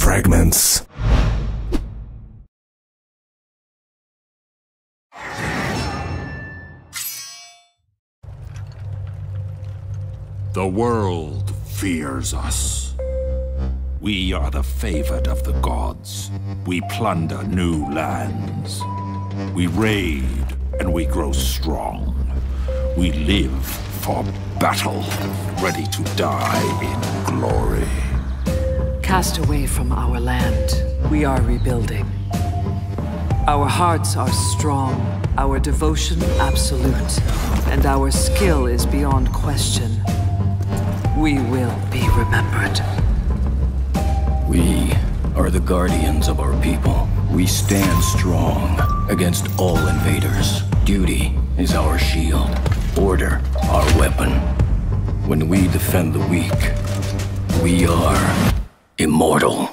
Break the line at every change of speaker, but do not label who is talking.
fragments.
The world fears us. We are the favored of the gods. We plunder new lands. We raid and we grow strong. We live for battle, ready to die in glory.
Cast away from our land, we are rebuilding. Our hearts are strong, our devotion absolute, and our skill is beyond question. We will be remembered.
We are the guardians of our people. We stand strong against all invaders. Duty is our shield. Order, our weapon. When we defend the weak, we are immortal.